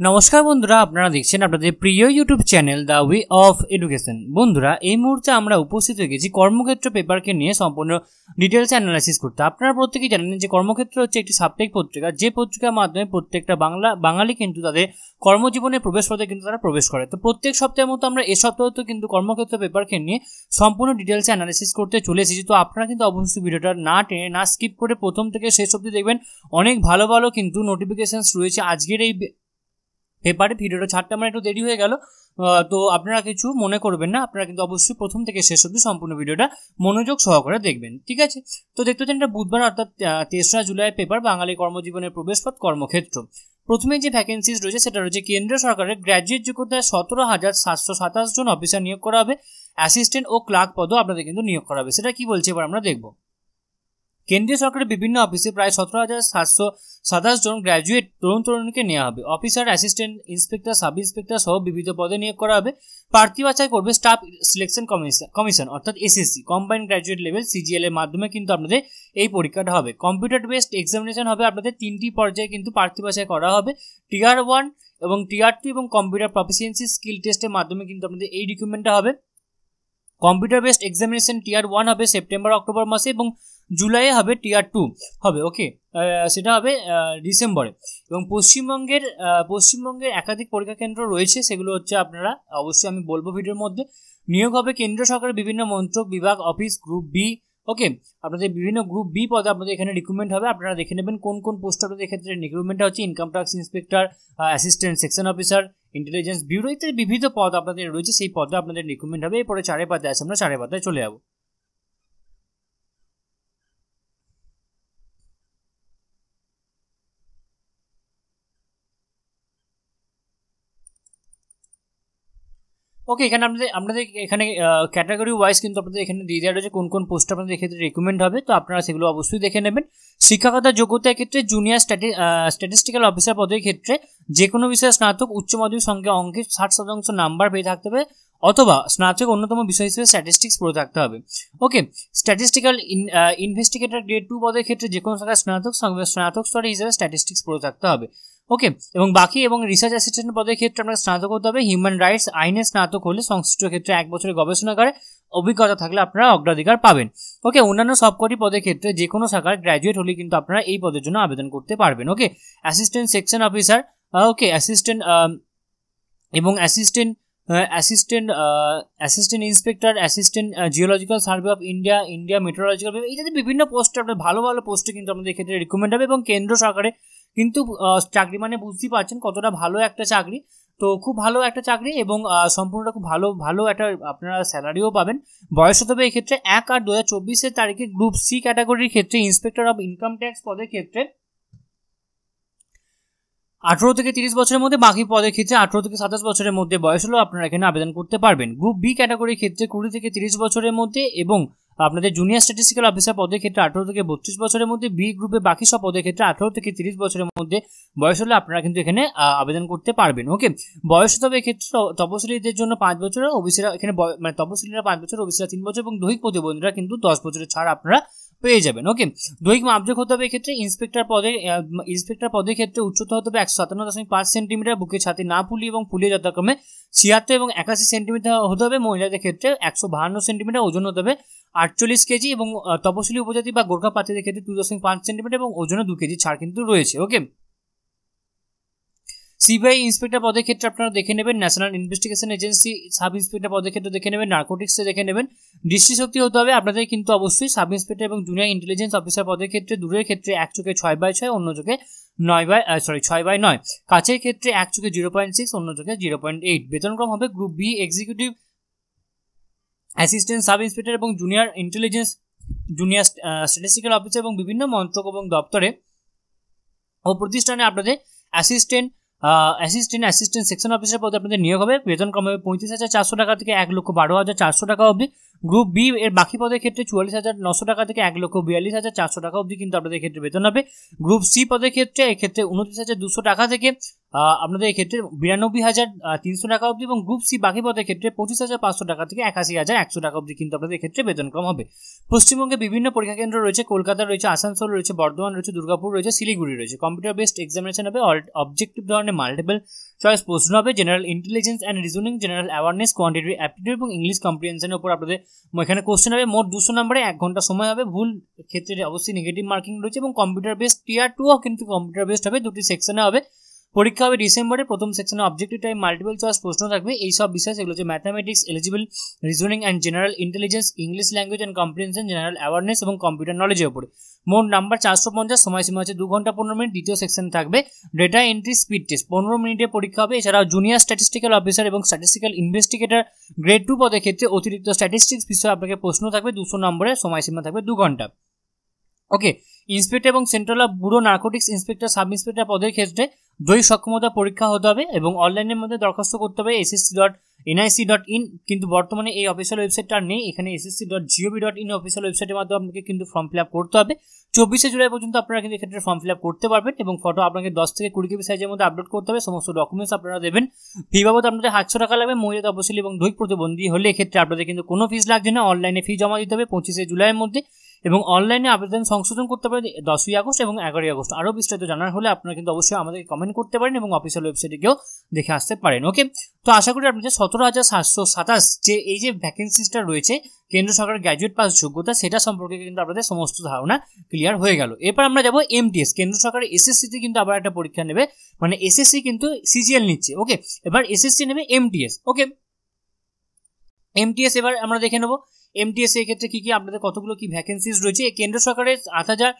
নমস্কার বন্ধুরা, আপনারা দেখছেন আপনাদের প্রিয় YouTube channel the way of education বন্ধুরা, এই মুহূর্তে আমরা উপস্থিত হয়ে গেছি কর্মক্ষেত্র পেপারকে নিয়ে সম্পূর্ণ ডিটেলস অ্যানালাইসিস করতে। আপনারা প্রত্যেকেই জানেন যে কর্মক্ষেত্র হচ্ছে একটি সাপ্তাহিক পত্রিকা, যে পত্রিকার মাধ্যমে প্রত্যেকটা বাংলা, বাঙালি কিন্তু তাদের কর্মজীবনে প্রবেশ পথে কিন্তু তারা প্রবেশ করে। তো প্রত্যেক সপ্তাহের মতো আমরা এ সপ্তাহে তো কিন্তু কর্মক্ষেত্র পেপারকে নিয়ে সম্পূর্ণ ডিটেলসে অ্যানালাইসিস করতে চলে এসেছি। তো আপনারা কিন্তু অবশ্যই ভিডিওটা না টেনে, না স্কিপ করে প্রথম থেকে শেষ অবধি দেখবেন। অনেক ভালো ভালো কিন্তু নোটিফিকেশানস রয়েছে। আজকের এই পেপারে ভিডিওটা ছাড়তে আমার একটু দেরি হয়ে গেল। তো আপনারা কিছু মনে করবেন না, আপনারা কিন্তু অবশ্যই প্রথম থেকে শেষ অবধি সম্পূর্ণ ভিডিওটা মনোযোগ সহকারে দেখবেন, ঠিক আছে? তো দেখতে পাচ্ছেন এটা বুধবার অর্থাৎ তেসরা জুলাই পেপার, বাঙালি কর্মজীবনের প্রবেশপথ কর্মক্ষেত্র। প্রথমে যে ভ্যাকেন্সিজ রয়েছে সেটা রয়েছে কেন্দ্রীয় সরকারের গ্র্যাজুয়েট যোগ্যতায় সতেরো হাজার সাতশো সাতাশ জন অফিসার নিয়োগ করা হবে। অ্যাসিস্ট্যান্ট ও ক্লার্ক পদও আপনাদের কিন্তু নিয়োগ করা হবে। সেটা কি বলছে এবার আমরা দেখব। কেন্দ্রীয় সরকারের বিভিন্ন অফিসে প্রায় সতেরো হাজার সাতশো সাতাশ জন গ্র্যাজুয়েট তরুণ তরুণীকে নেওয়া হবে। Officer assistant inspector sub inspector সহ বিবিধ পদে নিয়োগ করা হবে। প্রার্থী বাছাই করবে স্টাফ সিলেকশন কমিশন কমিশন অর্থাৎ SSC combined graduate level CGL এর মাধ্যমে কিন্তু আপনাদের এই পরীক্ষাটা হবে। কম্পিউটার বেসড এক্সামিনেশন হবে, আপনাদের তিনটি পর্যায়ে কিন্তু প্রার্থী বাছাই করা হবে। টিয়ার ওয়ান এবং টিয়ার টু এবং কম্পিউটার প্রফিসিয়েন্সি স্কিল টেস্টের মাধ্যমে কিন্তু আপনাদের এই রিক্রুটমেন্টটা হবে। Computer based examination tier one হবে সেপ্টেম্বর, অক্টোবর মাসে এবং জুলাইয়ে হবে টিয়ার টু। হবে, ওকে? সেটা হবে ডিসেম্বরে। এবং পশ্চিমবঙ্গের পশ্চিমবঙ্গের একাধিক পরীক্ষা কেন্দ্র রয়েছে, সেগুলো হচ্ছে আপনারা অবশ্যই আমি বলব ভিডিওর মধ্যে। নিয়োগ হবে কেন্দ্র সরকারের বিভিন্ন মন্ত্রক, বিভাগ, অফিস, গ্রুপ বি, ওকে? আপনাদের বিভিন্ন গ্রুপ বি পদে আপনাদের এখানে রিক্রুটমেন্ট হবে। আপনারা দেখে নেবেন কোন কোন পোস্ট আপনাদের ক্ষেত্রে রিক্রুটমেন্টটা হচ্ছে income tax inspector assistant section officer intelligence bureau ইত্যাদি বিবিধ পদ আপনাদের রয়েছে, সেই পদে আপনাদের রিক্রুটমেন্ট হবে। এরপরে চারে পাতায় আছে, আমরা চারে পাতায় চলে যাব। ওকে এখানে আপনাদের আপনাদের এখানে ক্যাটাগরি ওয়াইজ কিন্তু আপনাদের এখানে দিয়ে দেওয়া রয়েছে কোন কোন পোস্ট আপনাদের ক্ষেত্রে রেকমেন্ড হবে। তো আপনারা সেগুলো অবশ্যই দেখে নেবেন। শিক্ষাগত যোগ্যতার ক্ষেত্রে জুনিয়র স্ট্যাটিস্টিক্যাল অফিসার পদের ক্ষেত্রে যে কোনো বিষয়ে স্নাতক, উচ্চ মাধ্যমিক সঙ্গে অঙ্কে ষাট শতাংশ নাম্বার পেয়ে থাকতে হবে। অথবা স্নাতক অন্যতম বিষয় হিসেবে স্ট্যাটিস্টিক্স পড়ে থাকতে হবে। Okay statistical investigator grade two পদের ক্ষেত্রে যে কোনো শাখায় স্নাতক স্নাতক স্তরে হিসেবে স্ট্যাটিস্টিক্স পড়ে থাকতে হবে। ওকে এবং বাকি এবং রিসার্চ অ্যাসিস্ট্যান্ট পদের ক্ষেত্রে আপনাকে স্নাতক হতে হবে। হিউম্যান রাইটস আইনে স্নাতক হলে সংশ্লিষ্ট ক্ষেত্রে এক বছরের গবেষণাগারে অভিজ্ঞতা থাকলে আপনারা অগ্রাধিকার পাবেন। ওকে অন্যান্য সবকটি পদের ক্ষেত্রে যে কোনো শাখার গ্র্যাজুয়েট হলে কিন্তু আপনারা এই পদের জন্য আবেদন করতে পারবেন। Okay assistant section officer okay assistant এবং assistant assistant assistant inspector assistant geological survey of India India metrological ইত্যাদি বিভিন্ন পোস্টে আপনার ভালো ভালো পোস্টে কিন্তু আপনাদের ক্ষেত্রে রিকমেন্ড হবে এবং কেন্দ্র সরকারে কিন্তু চাকরি মানে বুঝতেই পারছেন কতটা ভালো একটা চাকরি। তো খুব ভালো একটা চাকরি এবং সম্পূর্ণটা খুব ভালো ভালো একটা আপনারা স্যালারিও পাবেন। বয়স হতে হবে এক্ষেত্রে এক আট। দু হাজার চব্বিশের তারিখে গ্রুপ সি ক্যাটাগরির ক্ষেত্রে ইন্সপেক্টর অফ ইনকাম ট্যাক্স পদের ক্ষেত্রে আঠেরো থেকে তিরিশ বছরের মধ্যে বাকি পদের ক্ষেত্রে আঠেরো থেকে সাতাশ বছরের মধ্যে বয়স হলেও আপনারা এখানে আবেদন করতে পারবেন। গ্রুপ বি ক্যাটাগরির ক্ষেত্রে কুড়ি থেকে তিরিশ বছরের মধ্যে এবং আপনাদের জুনিয়র স্ট্যাটিস্টিক্যাল অফিসার পদের ক্ষেত্রে আঠেরো থেকে বত্রিশ বছরের মধ্যে বি গ্রুপে বাকি সব পদের ক্ষেত্রে আঠেরো থেকে তিরিশ বছরের মধ্যে বয়স হলে আপনারা কিন্তু এখানে আবেদন করতে পারবেন। ওকে বয়স তবে এক্ষেত্রে তপশিলীদের জন্য পাঁচ বছরের, ওবিসিরা এখানে মানে তপশিলীরা পাঁচ বছর, ওবিসিরা তিন বছর এবং দৈহিক প্রতিবন্ধীরা কিন্তু দশ বছরের ছাড় আপনারা পেয়ে যাবেন। ওকে দৈহিক মাপযোগ হতে হবে এক্ষেত্রে ইন্সপেক্টর পদে ইন্সপেক্টর পদের ক্ষেত্রে উচ্চতা হতে হবে একশো সাতান্ন দশমিক পাঁচ সেন্টিমিটার বুকে ছাতি না ফুলি এবং ফুলিয়ে যথাক্রমে ছিয়াত্তর এবং একাশি সেন্টিমিটার হতে হবে। মহিলাদের ক্ষেত্রে একশো বাহান্ন সেন্টিমিটার ওজন হতে হবে আটচল্লিশ কেজি এবং তপশিলি উপজাতি বা গোর্খা পাতিদের ক্ষেত্রে দু দশমিক পাঁচ সেন্টিমিটার এবং ওজনে দু কেজি ছাড় কিন্তু রয়েছে। ওকে সিবিআই ইন্সপেক্টর পদের ক্ষেত্রে আপনারা দেখে নেবেন national investigation agency sub inspector পদের ক্ষেত্রে দেখে নেবেন নার্কোটিক্সে দেখে নেবেন। দৃষ্টিশক্তি হতে হবে আপনাদের কিন্তু অবশ্যই সাব ইন্সপেক্টর এবং জুনিয়র ইন্টেলিজেন্স অফিসার পদের ক্ষেত্রে দূরের ক্ষেত্রে এক চোখে ছয় বাই ছয়, অন্য চোখে নয় বাই সরি ছয় বাই নয়। কাছের ক্ষেত্রে এক চোখে জিরো পয়েন্ট সিক্স অন্য চোখে জিরো পয়েন্ট এইট বেতনক্রম হবে group B executive assistant sub inspector এবং junior intelligence junior statistical officer এবং বিভিন্ন মন্ত্রক এবং দপ্তরে ও প্রতিষ্ঠানে আপনাদের assistant assistant assistant section officer পদে আপনাদের নিয়োগ হবে। বেতন কম হবে পঁয়ত্রিশ হাজার চারশো টাকা থেকে এক লক্ষ বারো হাজার চারশো টাকা অবধি। গ্রুপ বি এর বাকি পদের ক্ষেত্রে চুয়াল্লিশ হাজার নশো টাকা থেকে এক লক্ষ বিয়াল্লিশ হাজার চারশো টাকা অবধি কিন্তু আপনাদের ক্ষেত্রে বেতন হবে। গ্রুপ সি পদের ক্ষেত্রে এক্ষেত্রে উনত্রিশ হাজার দুশো টাকা থেকে আপনাদের এক্ষেত্রে বিরানব্বই হাজার তিনশো টাকা অবধি এবং গ্রুপ সি বাকি পদের ক্ষেত্রে পঁচিশ হাজার পাঁচশো টাকা থেকে একাশি হাজার একশো টাকা অবধি কিন্তু আপনাদের ক্ষেত্রে বেতন কম হবে। পশ্চিমবঙ্গে বিভিন্ন পরীক্ষা কেন্দ্র রয়েছে, কলকাতা রয়েছে, আসানসোল রয়েছে, বর্ধমান রয়েছে, দুর্গাপুর রয়েছে, শিলিগুড়ি রয়েছে। কম্পিউটার বেসড এক্সামিনেশন হবে অবজেক্টিভ ধরনের মাল্টিপল চয়েস প্রশ্ন হবে general intelligence and reasoning general awareness quantity aptitude এবং ইংলিশ কম্প্রিহেনশনের উপর আপনাদের এখানে কোশ্চেন হবে। মোট দুশো নম্বরে এক ঘণ্টা সময় হবে। ভুল ক্ষেত্রে অবশ্যই নেগেটিভ মার্কিং রয়েছে এবং কম্পিউটার বেসড টিয়ার টুও কিন্তু কম্পিউটার বেসড হবে। দুটি সেকশনে হবে। পরীক্ষা হবে ডিসেম্বরে, প্রথম সেকশনে অবজেক্টিভ টাইম মাল্টিপল চয়েস প্রশ্ন থাকবে। এই সব বিষয়, সেগুলো হচ্ছে mathematics eligible reasoning and general intelligence English language and comprehension general awareness এবং কম্পিউটার নলেজের উপরে। মোট নাম্বার চারশো পঞ্চাশ সময়সীমা আছে দু ঘণ্টা পনেরো মিনিট, দ্বিতীয় সেকশন থাকবে। ডেটা এন্ট্রি স্পিড টেস্ট পনেরো মিনিটে পরীক্ষা হবে। এছাড়াও জুনিয়র স্ট্যাটিস্টিক্যাল অফিসার এবং স্ট্যাটিস্টিক্যাল ইনভেস্টিগেটর গ্রেড টু পদের ক্ষেত্রে অতিরিক্ত স্ট্যাটিস্টিক্স বিষয়ে আপনাকে প্রশ্ন থাকবে, দুশো নম্বরের সময়সীমা থাকবে দু ঘণ্টা ওকে ইন্সপেক্টর এবং central of bureau narcotics inspector sub inspector পদের ক্ষেত্রে দই সক্ষমতা পরীক্ষা হতে হবে এবং অনলাইনের মধ্যে দরখাস্ত করতে হবে SSC dot NIC dot in, কিন্তু বর্তমানে এই অফিসিয়াল ওয়েবসাইটটা নেই। এখানে SSC dot GOV dot in official ওয়েবসাইটের মাধ্যমে আপনাকে কিন্তু ফর্ম ফিল আপ করতে হবে। চব্বিশে জুলাই পর্যন্ত আপনারা কিন্তু এক্ষেত্রে ফর্ম ফিল আপ করতে পারবেন এবং ফটো আপনাকে দশ থেকে কুড়ি কেবি সাইজের মধ্যে আপলোড করতে হবে। সমস্ত ডকুমেন্টস আপনারা দেবেন। ফি বাবদ আপনাদের সাতশো টাকা লাগবে, মহিলা তপশিলি এবং দৈহিক প্রতিবন্ধী হলে এক্ষেত্রে আপনাদের কিন্তু কোনো ফিস লাগছে না। অনলাইনে ফি জমা দিতে হবে পঁচিশে জুলাইয়ের মধ্যে। এবং অনলাইনে আবেদন সংশোধন করতে পারেন দশই আগস্ট এবং এগারোই আগস্ট। আরও বিস্তারিত জানার হলে আপনারা কিন্তু অবশ্যই আমাদেরকে কমেন্ট করতে পারেন এবং অফিসিয়াল ওয়েবসাইটে গিয়েও দেখে আসতে পারেন। ওকে তো আশা করি আপনি যে সতেরো হাজার সাতশো সাতাশ যে এই যে ভ্যাকেন্সিসটা রয়েছে, কেন্দ্র সরকারের গ্র্যাজুয়েট পাস যোগ্যতা, সেটা সম্পর্কে কিন্তু আপনাদের সমস্ত ধারণা ক্লিয়ার হয়ে গেল। এরপর আমরা যাব এমটিএস কেন্দ্র সরকারের এসএসসিতে কিন্তু আবার একটা পরীক্ষা নেবে। মানে এসএসসি কিন্তু সিজিএল নিচ্ছে। ওকে এবার এসএসসি নেবে এমটিএস ওকে এমটিএস এবার আমরা দেখে নেব। এমটিএস এর ক্ষেত্রে কী কী আপনাদের কতগুলো কি ভ্যাকেন্সিজ রয়েছে? কেন্দ্র সরকারের আট হাজার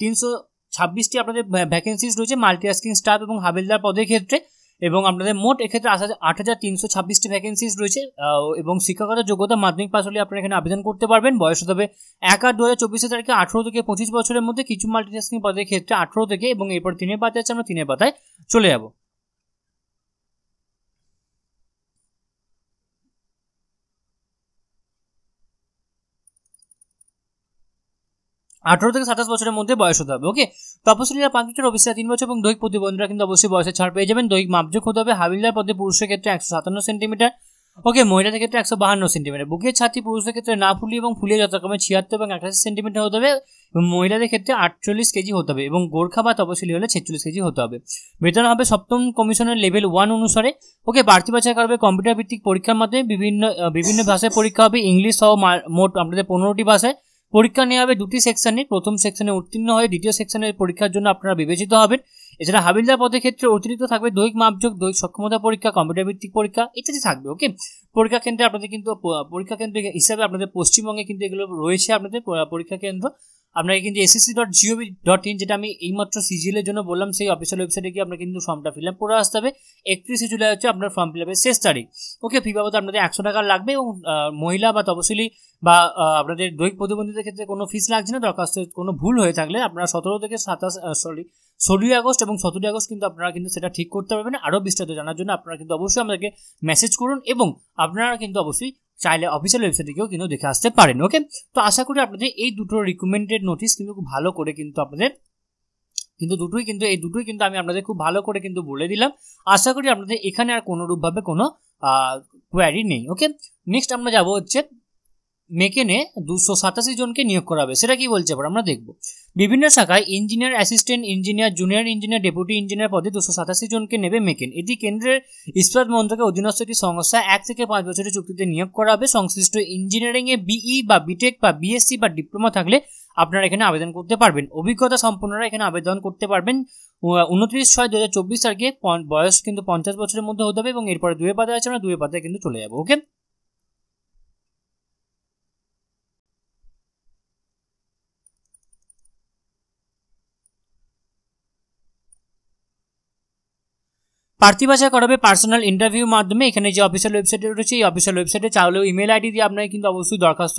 তিনশো ছাব্বিশটি আপনাদের ভ্যাকেন্সিজ রয়েছে মাল্টিটাস্কিং স্টাফ এবং হাবিলদার পদের ক্ষেত্রে এবং আপনাদের মোট এক্ষেত্রে আট হাজার তিনশো ছাব্বিশটি ভ্যাকেন্সিজ রয়েছে এবং শিক্ষকতার যোগ্যতা মাধ্যমিক পাস হলে আপনারা এখানে আবেদন করতে পারবেন। বয়স হতে হবে এক আট দু হাজার চব্বিশে তারিখে আঠেরো থেকে পঁচিশ বছরের মধ্যে কিছু মাল্টিটাস্কিং পদের ক্ষেত্রে আঠেরো থেকে এবং এরপর তিনের পাতায় আছে, আমরা তিনের পাতায় চলে যাব। আঠারো থেকে সাতাশ বছরের মধ্যে বয়স হতে হবে ওকে তপশিলীরা পাঁচ বছর তিন বছর এবং দৈহিক প্রতিবন্ধীরা কিন্তু অবশ্যই বয়সে ছাড় পেয়ে যাবেন। দৈহিক মাপযোগ হতে হবে। হাবিলদার পদে পুরুষের ক্ষেত্রে একশো সাতান্ন সেন্টিমিটার ওকে মহিলাদের ক্ষেত্রে একশো বাহান্ন সেন্টিমিটার। বুকের ছাতি পুরুষের ক্ষেত্রে না ফুলি এবং ফুলিয়ে যথাক্রমে ছিয়াত্তর এবং আঠাশি সেন্টিমিটার হতে হবে এবং মহিলাদের ক্ষেত্রে আটচল্লিশ কেজি হতে হবে এবং গোর্খা বা তপশিলি হলে ছেচল্লিশ কেজি হতে হবে। বেতন হবে সপ্তম কমিশনের লেভেল ওয়ান অনুসারে ওকে বাড়তি বাছাই করবে কম্পিউটার ভিত্তিক পরীক্ষার মাধ্যমে বিভিন্ন বিভিন্ন ভাষায় পরীক্ষা হবে। ইংলিশ সহ মোট আপনাদের পনেরোটি ভাষায়। পরীক্ষা নেওয়া হবে দুটি সেকশনে প্রথম সেকশনে উত্তীর্ণ হয়ে দ্বিতীয় সেকশনের পরীক্ষার জন্য আপনারা বিবেচিত হবেন। এছাড়া হাবিলদার পদের ক্ষেত্রে অতিরিক্ত থাকবে দৈহিক মাপযোগ, দৈহিক সক্ষমতা পরীক্ষা কম্পিউটার ভিত্তিক পরীক্ষা ইত্যাদি থাকবে ওকে পরীক্ষা কেন্দ্রে আপনাদের কিন্তু, পরীক্ষা কেন্দ্র হিসাবে আপনাদের পশ্চিমবঙ্গে কিন্তু এগুলো রয়েছে আপনাদের, পরীক্ষা কেন্দ্র। আপনাকে কিন্তু SSC dot GOV dot in যেটা আমি এইমাত্র সিজিএলের জন্য বললাম, সেই অফিসিয়াল ওয়েবসাইটে গিয়ে আপনার কিন্তু ফর্মটা ফিল আপ করে আসতে হবে। একত্রিশে জুলাই হচ্ছে আপনার ফর্ম ফিল আপের শেষ তারিখ। ওকে ফি বাবদ আপনাদের একশো টাকা লাগবে এবং মহিলা বা তপশিলি বা আপনাদের দৈহিক প্রতিবন্ধীদের ক্ষেত্রে কোনো ফিস লাগছে না। দরখাস্ত কোনো ভুল হয়ে থাকলে আপনারা সতেরো থেকে সাতাশ সরি ষোলোই আগস্ট এবং সতেরোই আগস্ট কিন্তু আপনারা কিন্তু সেটা ঠিক করতে পারবেন। আরও বিস্তারিত জানার জন্য আপনারা কিন্তু অবশ্যই আমাদেরকে মেসেজ করুন এবং আপনারা কিন্তু অবশ্যই চাইলে অফিসিয়াল ওয়েবসাইটে গিয়েও কিন্তু দেখে আসতে পারেন ওকে তো আশা করি আপনাদের এই দুটো রিকমেন্ডেড নোটিস কিন্তু খুব ভালো করে কিন্তু আপনাদের, কিন্তু দুটোই কিন্তু, এই দুটোই কিন্তু আমি আপনাদের খুব ভালো করে কিন্তু বলে দিলাম। আশা করি আপনাদের এখানে আর কোনোরূপভাবে কোনো কোয়ারি নেই ওকে নেক্সট আমরা যাব হচ্ছে মেকেনে দুশো সাতাশি জনকে নিয়োগ করা হবে সেটা কি বলছে? এবার আমরা দেখব। বিভিন্ন শাখায় engineer assistant engineer, junior engineer, deputy engineer পদে দুশো সাতাশি জনকে নেবে মেকেন এটি কেন্দ্রের ইস্পাত মন্ত্রকের অধীনস্থ একটি সংস্থা এক থেকে পাঁচ বছরের চুক্তিতে নিয়োগ করা হবে সংশ্লিষ্ট ইঞ্জিনিয়ারিংয়ে বিই বা বিটেক বা বিএসসি বা ডিপ্লোমা থাকলে আপনারা এখানে আবেদন করতে পারবেন। অভিজ্ঞতা সম্পন্নরা এখানে আবেদন করতে পারবেন। উনত্রিশ ছয় দু হাজার চব্বিশ তারিখে বয়স কিন্তু পঞ্চাশ বছরের মধ্যে হতে হবে এবং এরপরে দুয়ে পাতা আছে, আমরা দুয়ে পাতায় কিন্তু চলে যাব। ওকে? প্রার্থী বাছাই করাবে পার্সোনাল ইন্টারভিউ মাধ্যমে। এখানে যে অফিসিয়াল ওয়েবসাইটে রয়েছে, এই অফিসিয়াল ওয়েবসাইটে চাইলেও ইমেল আইডি দিয়ে আপনাকে কিন্তু অবশ্যই দরখাস্ত।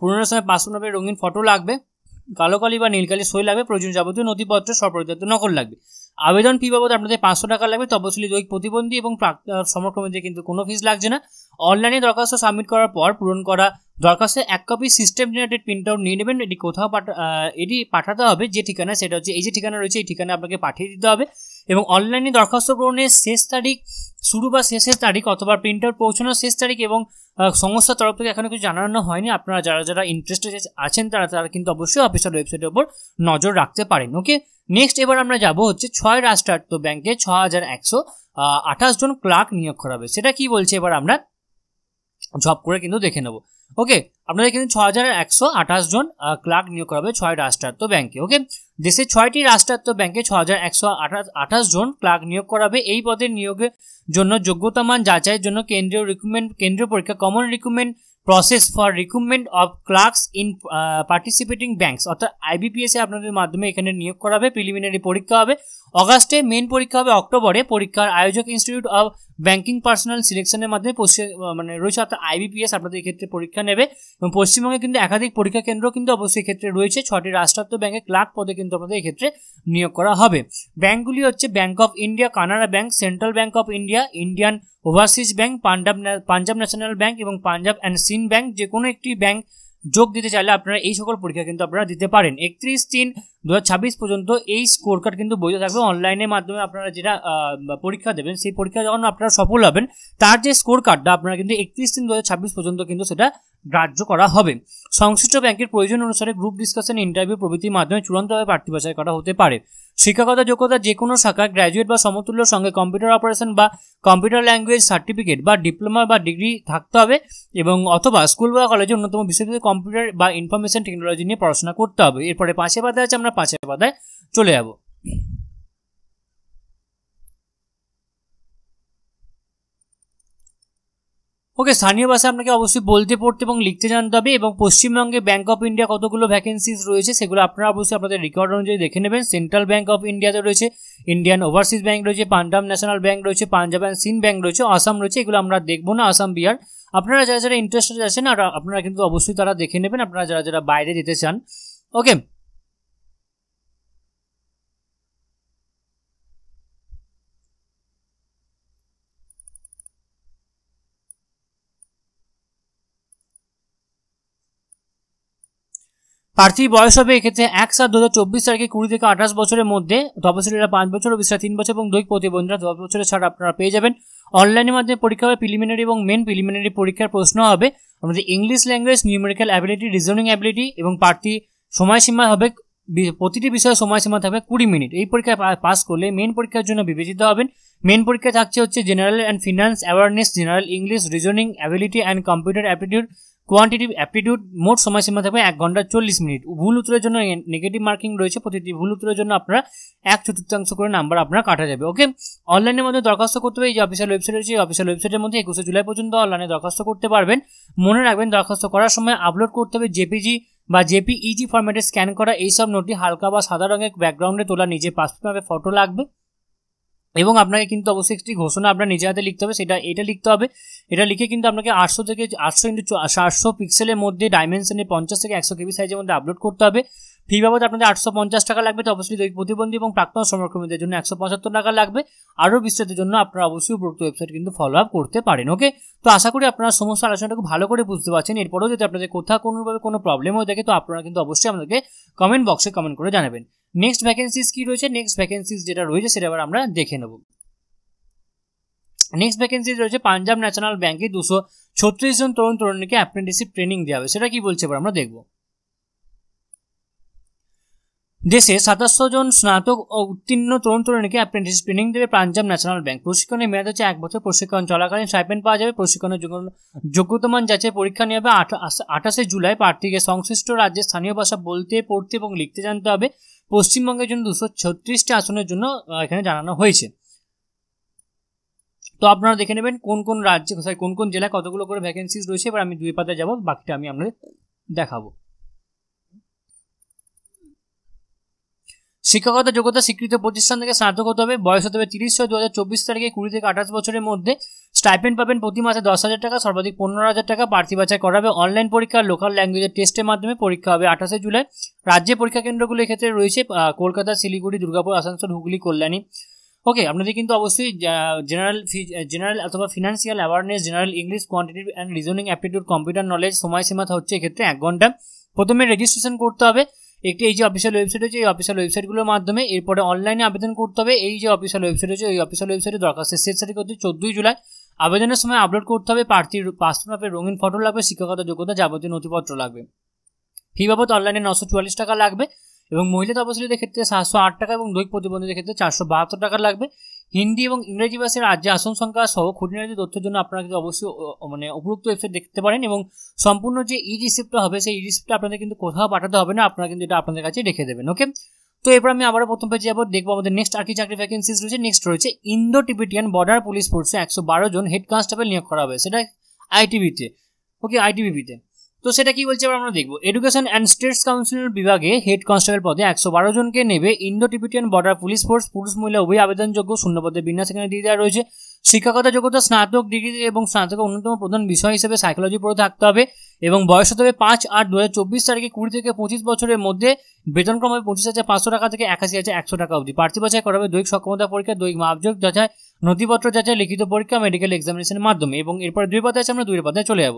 পূরণের সময় পাসপোর্ট হবে রঙিন ফটো লাগবে, কালো কালি বা নীলকালি সই লাগবে প্রয়োজনীয় যাবতীয় নথিপত্র সরপরিচালিত নকল লাগবে। আবেদন ফি বাবদ আপনাদের পাঁচশো টাকা লাগবে, তপশিলি দৈহিক প্রতিবন্ধী এবং সমক্রমীদের কিন্তু কোনো ফিস লাগছে না। অনলাইনে দরখাস্ত সাবমিট করার পর পূরণ করা দরখাস্তে এক copy system generated print out নিয়ে নেবেন। এটি কোথাও এটি পাঠাতে হবে যে ঠিকানা, সেটা হচ্ছে এই যে ঠিকানা রয়েছে, এই ঠিকানা আপনাকে পাঠিয়ে দিতে হবে। এবং অনলাইনে দরখাস্ত পূরণের শেষ তারিখ শুরু বা শেষের তারিখ অথবা প্রিন্ট আউট পৌঁছানোর শেষ তারিখ এবং সংস্থার তরফ থেকে এখনও কিছু জানানো হয়নি। আপনারা যারা যারা ইন্টারেস্টেড আছেন, তারা তারা কিন্তু অবশ্যই অফিসিয়াল ওয়েবসাইটের উপর নজর রাখতে পারেন ওকে নেক্সট এবার আমরা যাব হচ্ছে ছয় রাষ্ট্রায়ত্ত ব্যাংকে ছ হাজার একশো আঠাশ জন ক্লার্ক নিয়োগ করা হবে। সেটা কি বলছে? এবার আমরা জব করে কিন্তু দেখে নেব ওকে আপনাদের কিন্তু ছ হাজার একশো আঠাশ জন ক্লার্ক নিয়োগ করা হবে ছয় রাষ্ট্রায়ত্ত ব্যাংকে ওকে দেশের ছয়টি রাষ্ট্রায়ত্ত ব্যাংকে ছ হাজার একশো আঠাশ জন ক্লার্ক নিয়োগ করাবে। এই পদের নিয়োগের জন্য যোগ্যতা মান যাচাইয়ের জন্য কেন্দ্রীয় রিক্রুটমেন্ট, কেন্দ্রীয় পরীক্ষা common recruitment process for recruitment of clerks in participating banks অর্থাৎ আইবিপিএসে আপনাদের মাধ্যমে এখানে নিয়োগ করা হবে প্রিলিমিনারি পরীক্ষা হবে। অগাস্টে মেন পরীক্ষা হবে অক্টোবরে। পরীক্ষার আয়োজক ইনস্টিটিউট অফ ব্যাংকিং পার্সোনাল সিলেকশনের মাধ্যমে পশ্চিম মানে রয়েছে অর্থাৎ আইবিপিএস আপনাদের ক্ষেত্রে পরীক্ষা নেবে। এবং পশ্চিমবঙ্গে কিন্তু একাধিক পরীক্ষা কেন্দ্র কিন্তু অবশ্যই ক্ষেত্রে রয়েছে। ছটি রাষ্ট্রায়ত্ত ব্যাংকে ক্লার্ক পদে কিন্তু আপনাদের এক্ষেত্রে নিয়োগ করা হবে। ব্যাংকগুলি হচ্ছে bank of India Canara bank central bank of India Indian overseas bank Punjab Punjab national bank এবং পাঞ্জাব অ্যান্ড সিন ব্যাংক যে কোনো একটি ব্যাংক যোগ দিতে চাইলে আপনারা এই সকল পরীক্ষা কিন্তু আপনারা দিতে পারেন। একত্রিশ তিন দু পর্যন্ত এই স্কোর কার্ড কিন্তু বৈধ থাকবে। অনলাইনের মাধ্যমে আপনারা যেটা পরীক্ষা দেবেন, সেই পরীক্ষা যখন আপনারা সফল হবেন, তার যে স্কোর কার্ডটা আপনারা কিন্তু একত্রিশ তিন দু পর্যন্ত কিন্তু সেটা গ্রাহ্য করা হবে। সংশ্লিষ্ট ব্যাংকের প্রয়োজন অনুসারে গ্রুপ ডিসকাশন ইন্টারভিউ প্রভৃতির মাধ্যমে চূড়ান্তভাবে প্রার্থী বাছাই করা হতে পারে। শিক্ষাগত যোগ্যতা যে কোনো শাখা গ্র্যাজুয়েট বা সমতুল্য সঙ্গে কম্পিউটার অপারেশন বা কম্পিউটার ল্যাঙ্গুয়েজ সার্টিফিকেট বা ডিপ্লোমা বা ডিগ্রি থাকতে হবে এবং অথবা স্কুল বা কলেজে অন্যতম বিশ্ববিদ্যালয় কম্পিউটার বা ইনফরমেশন টেকনোলজি নিয়ে পড়াশোনা করতে হবে। এরপরে পাশে পাতায় আছে, আমরা পাশে পাতায় চলে যাব। ওকে, স্থানীয় ভাষায় আপনাকে অবশ্যই বলতে, পড়তে এবং লিখতে জানতে হবে এবং পশ্চিমবঙ্গে ব্যাঙ্ক অফ ইন্ডিয়া কতগুলো ভ্যাকেন্সিজ রয়েছে সেগুলো আপনারা অবশ্যই আপনাদের রেকর্ড অনুযায়ী দেখে নেবেন। সেন্ট্রাল ব্যাঙ্ক অফ ইন্ডিয়াতে রয়েছে ইন্ডিয়ান ওভারসিজ ব্যাঙ্ক রয়েছে পাঞ্জাব ন্যাশনাল ব্যাঙ্ক রয়েছে পাঞ্জাব অ্যান্ড সিন ব্যাঙ্ক রয়েছে আসাম রয়েছে, এগুলো আমরা দেখব না আসাম বিহার আপনারা যারা যারা ইন্টারেস্টেড আছেন, আর আপনারা কিন্তু অবশ্যই তারা দেখে নেবেন, আপনারা যারা যারা বাইরে যেতে চান। ওকে প্রার্থীর বয়স হবে এক্ষেত্রে এক সাত দু হাজার চব্বিশ তারিখে কুড়ি থেকে আঠাশ বছরের মধ্যে তপশিলীরা পাঁচ বছর অফিসরা তিন বছর এবং দুই প্রতিবন্ধীরা দশ বছরের ছাড় আপনারা পেয়ে যাবেন। অনলাইনের মাধ্যমে পরীক্ষা হবে প্রিলিমিনারি এবং মেন প্রিলিমিনারি পরীক্ষার প্রশ্ন হবে। আমাদের English language numerical ability reasoning ability এবং প্রার্থী সময়সীমা হবে প্রতিটি বিষয়ে সময়সীমা থাকবে কুড়ি মিনিট। এই পরীক্ষায় পাস করলে মেন পরীক্ষার জন্য বিবেচিত হবেন। মেন পরীক্ষা থাকছে হচ্ছে general and finance awareness general English reasoning ability and computer aptitude quantitative aptitude মোট সময়সীমা থাকবে এক ঘণ্টা চল্লিশ মিনিট। ভুল উত্তরের জন্য নেগেটিভ মার্কিং রয়েছে, প্রতিটি ভুল উত্তরের জন্য আপনারা এক চতুর্থাংশ করে নাম্বার আপনারা কাটা যাবে ওকে অনলাইনের মধ্যে দরখাস্ত করতে হবে, এই যে অফিসিয়াল ওয়েবসাইট রয়েছে, এই অফিসিয়াল ওয়েবসাইটের মধ্যে একুশে জুলাই পর্যন্ত অনলাইনে দরখাস্ত করতে পারবেন। মনে রাখবেন, দরখাস্ত করার সময় আপলোড করতে হবে জেপিজি বা জেপিইজি ফরম্যাটে স্ক্যান করা, এইসব নোটটি হালকা বা সাদা রঙের ব্যাকগ্রাউন্ডে তোলা নিজে পাসপোর্ট ফটো লাগবে। এবং আপনাকে কিন্তু অবশ্যই একটি ঘোষণা আপনার নিজের হাতে লিখতে হবে, সেটা এটা লিখতে হবে। এটা লিখে কিন্তু আপনাকে আটশো থেকে আটশো ইন্টু সাতশো পিক্সেলের মধ্যে ডাইমেনশনে পঞ্চাশ থেকে একশো কেবি সাইজের মধ্যে আপলোড করতে হবে। ফি বাবদ আপনাদের আটশো পঞ্চাশ টাকা লাগবে, তো অবশ্যই প্রতিবন্ধী এবং প্রাক্তন সমরকর্মীদের জন্য একশো পঁচাত্তর টাকা লাগবে। আরও বিস্তারিতের জন্য আপনারা অবশ্যই উপরোক্ত ওয়েবসাইট কিন্তু ফলো আপ করতে পারেন ওকে তো আশা করি আপনারা সমস্ত আলোচনাটাকে ভালো করে বুঝতে পারছেন। এরপরেও যদি আপনাদের কোথাও কোনোভাবে কোনো প্রবলেম হয়ে থাকে, তো আপনারা কিন্তু অবশ্যই আমাদেরকে কমেন্ট বক্সে কমেন্ট করে জানাবেন। নেক্সট ভ্যাকেন্সিজ কী রয়েছে? নেক্সট ভ্যাকেন্সিজ যেটা রয়েছে সেটা আবার আমরা দেখে নেব। নেক্সট ভ্যাকেন্সি রয়েছে পাঞ্জাব ন্যাশনাল ব্যাংকে দুশো ছত্রিশ জন তরুণ তরুণীকে অ্যাপ্রেন্টিসিপ ট্রেনিং দেওয়া হবে। সেটা কি বলছে এবার আমরা দেখব। দেশে সাতাশশো জন স্নাতক ও উত্তীর্ণ তরুণ তরুণীকে অ্যাপ্রেন্টিসিপ ট্রেনিং দেবে পাঞ্জাব ন্যাশনাল ব্যাংক প্রশিক্ষণের মেয়াদ হচ্ছে এক বছর। প্রশিক্ষণ চলাকালীন স্টাইপেন্ড পাওয়া যাবে। প্রশিক্ষণের যোগ্যতামান যাচাই পরীক্ষা নেওয়া হবে আঠাশে জুলাই। প্রার্থীকে সংশ্লিষ্ট রাজ্যের স্থানীয় ভাষা বলতে, পড়তে এবং লিখতে জানতে হবে। পশ্চিমবঙ্গের জন্য দুশো ছত্রিশটি আসনের জন্য এখানে জানানো হয়েছে। তো আপনারা দেখে নেবেন কোন কোন রাজ্যে কোন কোন জেলায় কতগুলো করে ভ্যাকেন্সিজ রয়েছে। এবার আমি দুই পাতায় যাব, বাকিটা আমি আপনাদের দেখাবো। শিক্ষকতা যোগ্যতা স্বীকৃত প্রতিষ্ঠান থেকে স্নাতক হতে হবে। বয়স হতে হবে তিরিশ। ছয় দু হাজার চব্বিশ তারিখে কুড়ি থেকে আঠাশ বছরের মধ্যে স্টাইপেন্ড পাবেন প্রতি মাসে দশ হাজার টাকা, সর্বাধিক পনেরো হাজার টাকা। প্রার্থী বাছাই করাবে অনলাইন পরীক্ষা লোকাল ল্যাঙ্গুয়েজের টেস্টের মাধ্যমে পরীক্ষা হবে আঠাশে জুলাই। রাজ্যে পরীক্ষা কেন্দ্রগুলো এক্ষেত্রে রয়েছে কলকাতা, শিলিগুড়ি, দুর্গাপুর, আসানসোল, হুগলি, কল্যাণী। ওকে আপনাদের কিন্তু অবশ্যই জেনারেল জেনারেল অথবা financial awareness general English quantitative and reasoning aptitude computer knowledge সময়সীমা হচ্ছে এক্ষেত্রে এক ঘণ্টা। প্রথমে রেজিস্ট্রেশন করতে হবে। একটি এই যে অফিসিয়াল ওয়েবসাইট রয়েছে, এই অফিসিয়াল ওয়েবসাইটগুলোর মাধ্যমে এরপরে অনলাইনে আবেদন করতে হবে। এই যে অফিসিয়াল ওয়েবসাইট আছে এই অফিসিয়াল ওয়েবসাইটে দরখাস্তের শেষ তারিখ হচ্ছে চোদ্দোই জুলাই। আবেদনের সময় আপলোড করতে হবে প্রার্থীর পাসপোর্ট রঙিন ফটো লাগবে শিক্ষকতা যোগ্যতা যাবতীয় নথিপত্র লাগবে। ফি বাবদ অনলাইনে নশো চুয়াল্লিশ টাকা লাগবে এবং মহিলা তপশিলীদের ক্ষেত্রে সাতশো আট টাকা এবং দৈহিক প্রতিবন্ধীদের ক্ষেত্রে চারশো বাহাত্তর টাকা লাগবে। হিন্দি এবং ইংরেজি ভাষার রাজ্যে আসন সংখ্যা সহ খুঁটিনাটি তথ্যের জন্য আপনারা কিন্তু অবশ্যই মানে উপযুক্ত ওয়েবসাইট দেখতে পারেন এবং সম্পূর্ণ যে ই রিসিপ্টটা হবে, সেই ই রিসিপ্টটা আপনাদের কিন্তু কোথাও পাঠাতে হবে না, আপনারা কিন্তু এটা আপনাদের কাছে রেখে দেবেন ওকে তো এরপর আমি আবারও প্রথম পেজে যাব, দেখব আমাদের নেক্সট আর কি চাকরি ভ্যাকেন্সিজ রয়েছে নেক্সট রয়েছে ইন্দো টিবিটিয়ান বর্ডার পুলিশ ফোর্সে একশো বারো জন হেড কনস্টেবল নিয়োগ করা হবে, সেটা আইটিভিতে ওকে আইটিবিপিতে তো সেটা কি বলছে আমরা দেখব। এডুকেশন অ্যান্ড স্টেটস কাউন্সিলের বিভাগে হেড কনস্টেবল পদে একশো বারো জনকে নেবে Indo Tibetan border police force পুরুষ মহিলা উভয় আবেদনযোগ্য। শূন্য পদের বিন্যাস এখানে দিয়ে দেওয়া রয়েছে। শিক্ষাগত যোগ্যতা, স্নাতক ডিগ্রি এবং স্নাতকের অন্যতম প্রধান বিষয় হিসেবে সাইকোলজি পড়ে থাকতে হবে এবং বয়স হতে হবে পাঁচ আট দু তারিখে কুড়ি থেকে পঁচিশ বছরের মধ্যে। বেতনক্রম হবে পঁচিশ হাজার পাঁচশো টাকা থেকে একাশি হাজার একশো টাকা অবধি। প্রার্থী বাছাই করা হবে দৈহিক সক্ষমতা পরীক্ষা, দৈহিক মাপযোগ যাচাই, নথিপত্র যাচাই, লিখিত পরীক্ষা মেডিকেল এক্সামিনেশনের মাধ্যমে এবং এরপরে দুই পাতায় আমরা দুই পাতায় চলে যাব।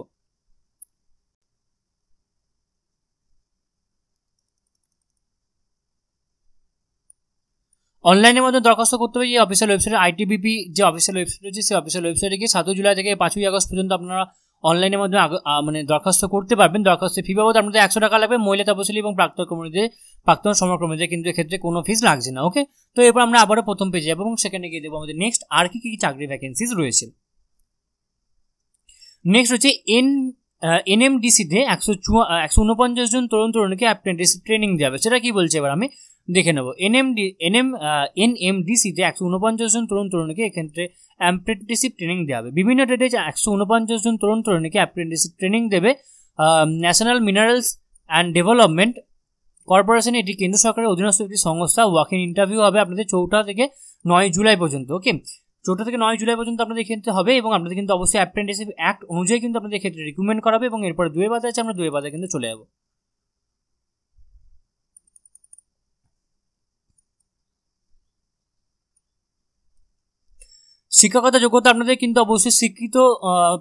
অনলাইনের মধ্যে দরখাস্ত করতে হবে যে অফিসিয়াল ওয়েবসাইট আইটিবিপি যে অফিসিয়াল ওয়েবসাইট রয়েছে, সেই অফিসিয়াল ওয়েবসাইটে গিয়ে সাতই জুলাই থেকে পাঁচই আগস্ট পর্যন্ত আপনারা অনলাইনের মাধ্যমে মানে দরখাস্ত করতে পারবেন। দরখাস্তের ফি বাবদ আপনাদের একশো টাকা লাগবে, মহিলা তপশিলি এবং প্রাক্তন কর্মীদের, প্রাক্তন সমকর্মীদের কিন্তু এক্ষেত্রে কোনো ফিস লাগছে না ওকে তো এরপর আমরা আবারও প্রথম পেজে যাব এবং সেখানে গিয়ে দেবো আমাদের নেক্সট আর কি কী চাকরি ভ্যাকেন্সিজ রয়েছে। নেক্সট হচ্ছে এন এনএমডিসিতে একশো চুয়া একশো উনপঞ্চাশ জন তরুণ তরুণীকে অ্যাপ্রেন্টিসিপ ট্রেনিং দেওয়া হবে। সেটা কি বলছে এবার আমি? দেখে নেব। এনএমডি এনএম এনএমডিসিতে একশো উনপঞ্চাশ জন তরুণ তরুণীকে এক্ষেত্রে অ্যাপ্রেন্টিসিপ ট্রেনিং দেওয়া হবে। বিভিন্ন ডেটে একশো উনপঞ্চাশ জন তরুণ তরুণীকে অ্যাপ্রেন্টিসিপ ট্রেনিং দেবে। National minerals and development corporation এটি কেন্দ্র সরকারের অধীনস্থ একটি সংস্থা। ওয়াক ইন ইন্টারভিউ হবে আপনাদের চৌঠা থেকে নয় জুলাই পর্যন্ত ওকে চৌঠা থেকে নয় জুলাই পর্যন্ত আপনাদের ক্ষেত্রে হবে এবং আপনাদের কিন্তু অবশ্যই অ্যাপ্রেন্টিসিপ অ্যাক্ট অনুযায়ী কিন্তু আপনাদের ক্ষেত্রে রিক্রুটমেন্ট করাবে এবং এরপরে দুয়ে বাজার আছে, আমরা দুয়ে বাজার কিন্তু চলে যাব। শিক্ষাগত যোগ্যতা আপনাদের কিন্তু অবশ্যই শিক্ষিত